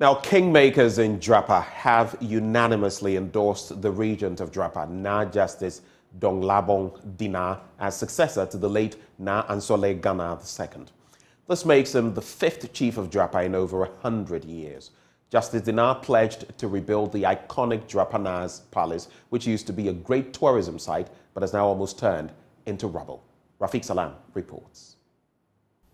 Now, kingmakers in Jirapa have unanimously endorsed the regent of Jirapa, Na Justice Donglabong Dina, as successor to the late Na Ansole Gana II. This makes him the fifth chief of Jirapa in over 100 years. Justice Dina pledged to rebuild the iconic Jirapa Naa's Palace, which used to be a great tourism site but has now almost turned into rubble. Rafiq Salam reports.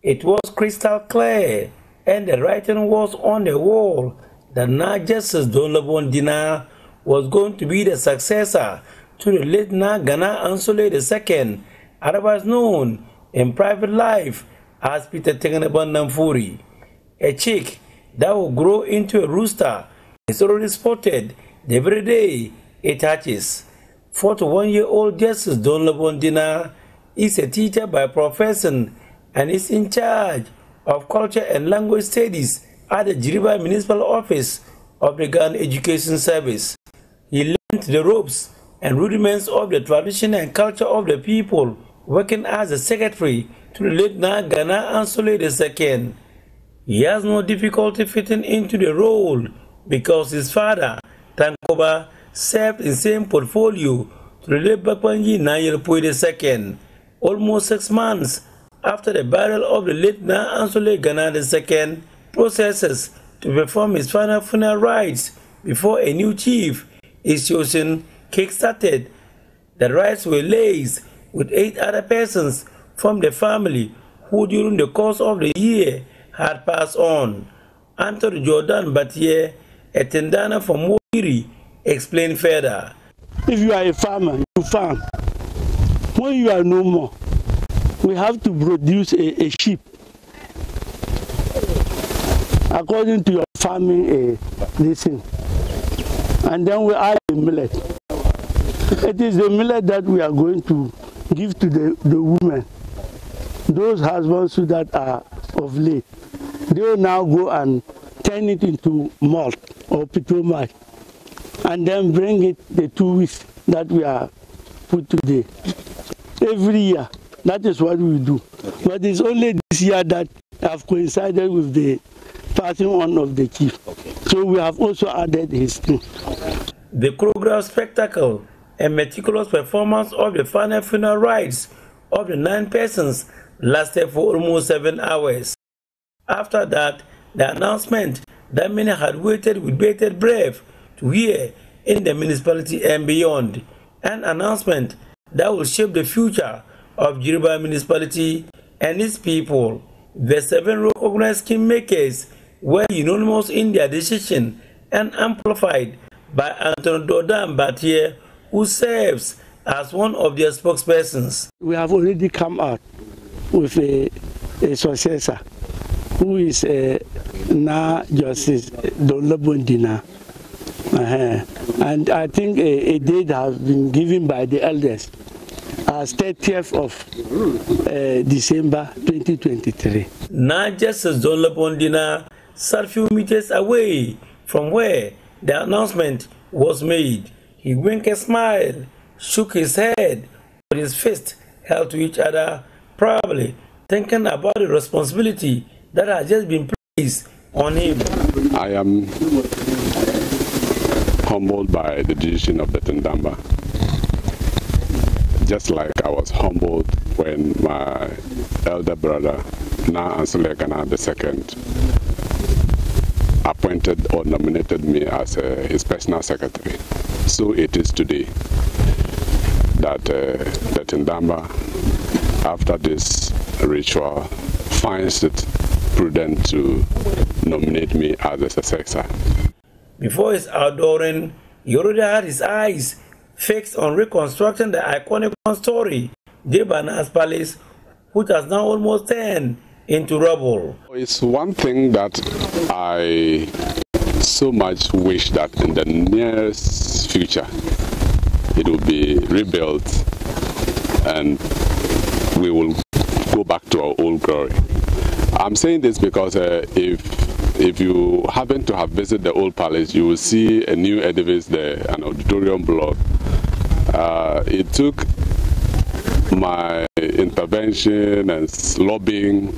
It was crystal clear and the writing was on the wall that Na Justice Donlabon Dina was going to be the successor to the late Na Gana Ansole II, otherwise known in private life as Peter Tegenaban Namfuri. A chick that will grow into a rooster is already spotted the very day it hatches. 41-year-old Justice Donlabon Dina is a teacher by profession and is in charge of Culture and Language Studies at the Jirapa Municipal Office of the Ghana Education Service. He learned the ropes and rudiments of the tradition and culture of the people, working as a secretary to the late Gana Ansole II. He has no difficulty fitting into the role because his father, Tankoba, served in the same portfolio to the late Bakwanji Nayel II. Almost six months after the burial of the late Na Ansole Gana II, processes to perform his final funeral rites before a new chief is chosen kick-started. The rites were laced with eight other persons from the family who during the course of the year had passed on. Anthony Jordan Batier, a tendana from Moiri, explained further. If you are a farmer, you farm. When you are no more, we have to produce a, a sheep according to your farming uh, this thing. And then we add the millet. It is the millet that we are going to give to the, the women. Those husbands who that are of late, they will now go and turn it into malt or petromite and then bring it the two weeks that we are put today. Every year, that is what we do. But it's only this year that have coincided with the passing on of the chief. So we have also added his thing. The choreographed spectacle and meticulous performance of the final funeral rites of the nine persons lasted for almost seven hours. After that, the announcement that many had waited with bated breath to hear in the municipality and beyond, an announcement that will shape the future of Jiriba municipality and its people. The seven recognized kingmakers were unanimous in their decision and amplified by Anthony Dodan Batier, who serves as one of their spokespersons. We have already come out with a, a successor who is uh, now Justice Dolabundina. Uh -huh. And I think a, a date has been given by the elders as 30th of uh, December 2023. Now Justice Dolabundina sat few meters away from where the announcement was made. He winked a smile, shook his head with his fists held to each other, probably thinking about the responsibility that had just been placed on him. I am humbled by the decision of the Tendamba. Just like I was humbled when my elder brother, Na Ansole Gana II, appointed or nominated me as uh, his personal secretary. So it is today that uh, the Tendamba, after this ritual, finds it prudent to nominate me as a successor. Before his outdooring, he already had his eyes fixed on reconstructing the iconic story, Jirapa Naa's Palace, which has now almost turned into rubble. It's one thing that I so much wish that in the nearest future it will be rebuilt and we will go back to our old glory. I'm saying this because uh, if if you happen to have visited the old palace, you will see a new edifice there, an auditorium block. Uh, it took my intervention and lobbying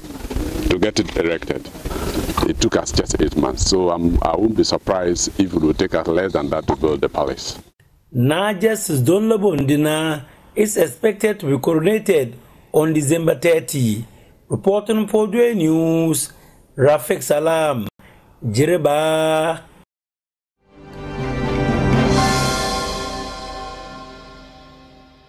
to get it erected. it took us just eight months. So um, I won't be surprised if it will take us less than that to build the palace. Now Justice Don is expected to be coronated on December 30. Reporting for Joy News, Rafiq Salam, Jirapa.